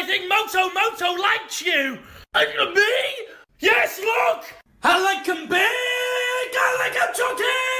I think Moto Moto likes you. And me? Yes, look! I like him big, I like him chunky!